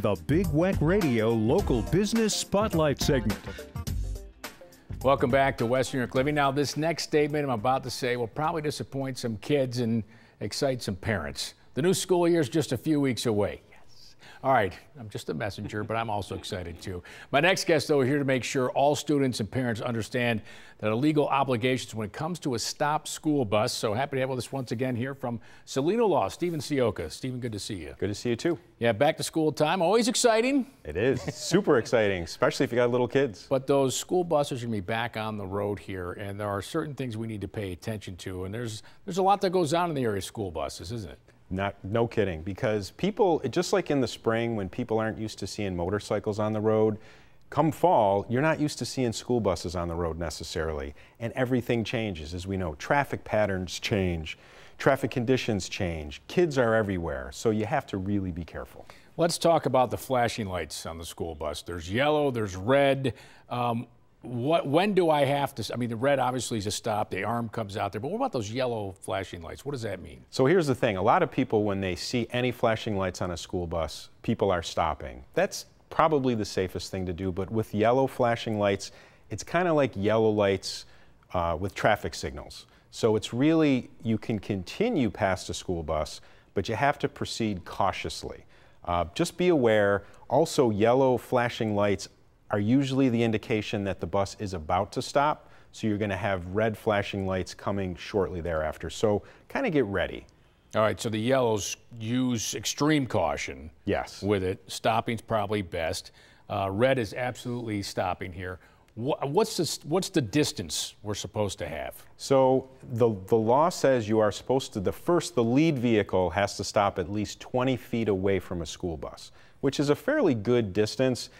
The Big Wet Radio local business spotlight segment. Welcome back to Western New York Living. Now, this next statement I'm about to say will probably disappoint some kids and excite some parents. The new school year is just a few weeks away. All right, I'm just a messenger, but I'm also excited too. My next guest, though, here to make sure all students and parents understand that illegal obligations when it comes to a stop school bus. So happy to have with us once again here from Cellino Law, Stephen Ciocca. Stephen, good to see you. Good to see you too. Yeah, back to school time, always exciting. It is super exciting, especially if you got little kids. But those school buses are going to be back on the road here, and there are certain things we need to pay attention to. And there's there's a lot that goes on in the area of school buses, isn't it? Not, no kidding, because people, just like in the spring when people aren't used to seeing motorcycles on the road, come fall, you're not used to seeing school buses on the road necessarily. And everything changes, as we know. Traffic patterns change, traffic conditions change, kids are everywhere, so you have to really be careful. Let's talk about the flashing lights on the school bus. There's yellow, there's red. Um, what, when do I have to, I mean, the red obviously is a stop, the arm comes out there, but what about those yellow flashing lights? What does that mean? So here's the thing, a lot of people, when they see any flashing lights on a school bus, people are stopping. That's probably the safest thing to do, but with yellow flashing lights, it's kind of like yellow lights uh, with traffic signals. So it's really, you can continue past a school bus, but you have to proceed cautiously. Uh, just be aware, also yellow flashing lights are usually the indication that the bus is about to stop. So you're going to have red flashing lights coming shortly thereafter. So kind of get ready. All right, so the yellows use extreme caution. Yes. With it. Stopping's probably best. Uh, red is absolutely stopping here. What's the, what's the distance we're supposed to have? So the, the law says you are supposed to, the first, the lead vehicle has to stop at least 20 feet away from a school bus, which is a fairly good distance.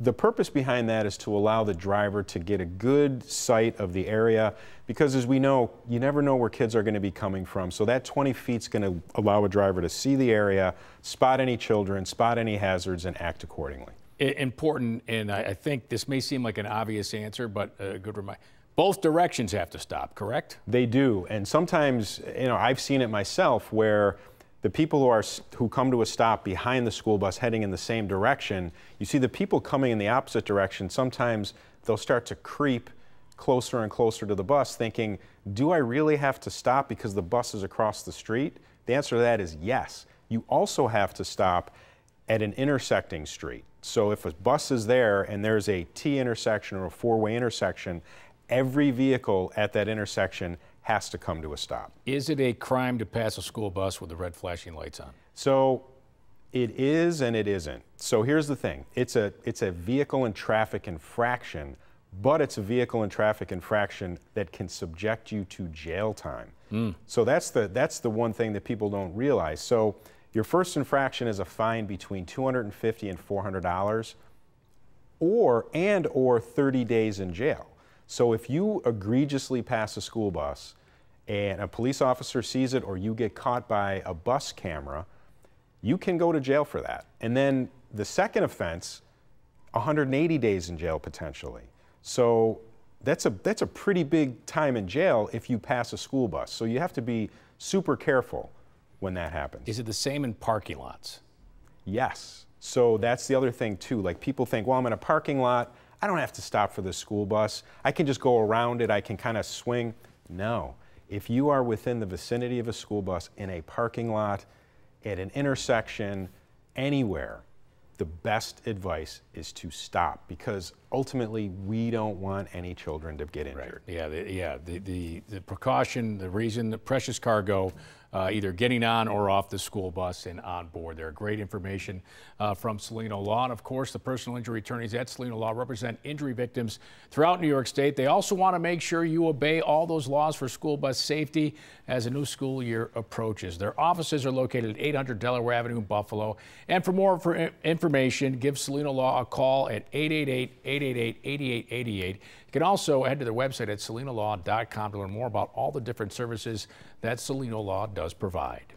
The purpose behind that is to allow the driver to get a good sight of the area because as we know, you never know where kids are going to be coming from. So that 20 feet is going to allow a driver to see the area, spot any children, spot any hazards, and act accordingly. Important, and I think this may seem like an obvious answer, but a good reminder. Both directions have to stop, correct? They do, and sometimes, you know, I've seen it myself where the people who are who come to a stop behind the school bus heading in the same direction, you see the people coming in the opposite direction, sometimes they'll start to creep closer and closer to the bus thinking, do I really have to stop because the bus is across the street? The answer to that is yes. You also have to stop at an intersecting street. So if a bus is there and there's a T intersection or a four-way intersection, every vehicle at that intersection has to come to a stop. Is it a crime to pass a school bus with the red flashing lights on? So it is and it isn't. So here's the thing. It's a, it's a vehicle and traffic infraction, but it's a vehicle and traffic infraction that can subject you to jail time. Mm. So that's the, that's the one thing that people don't realize. So your first infraction is a fine between 250 and $400 or and or 30 days in jail. So if you egregiously pass a school bus and a police officer sees it or you get caught by a bus camera, you can go to jail for that. And then the second offense, 180 days in jail potentially. So that's a, that's a pretty big time in jail if you pass a school bus. So you have to be super careful when that happens. Is it the same in parking lots? Yes. So that's the other thing too. Like people think, well, I'm in a parking lot. I don't have to stop for the school bus. I can just go around it. I can kind of swing. No. If you are within the vicinity of a school bus in a parking lot, at an intersection, anywhere, the best advice is to stop because ultimately we don't want any children to get injured. Right. Yeah, the, yeah. The, the, the precaution, the reason, the precious cargo uh, either getting on or off the school bus and on board. There are great information uh, from Cellino Law. And of course, the personal injury attorneys at Cellino Law represent injury victims throughout New York State. They also want to make sure you obey all those laws for school bus safety as a new school year approaches. Their offices are located at 800 Delaware Avenue in Buffalo. And for more for information, give Cellino Law a call at 888-888-8888. You can also head to their website at cellinolaw.com to learn more about all the different services that Cellino Law does provide.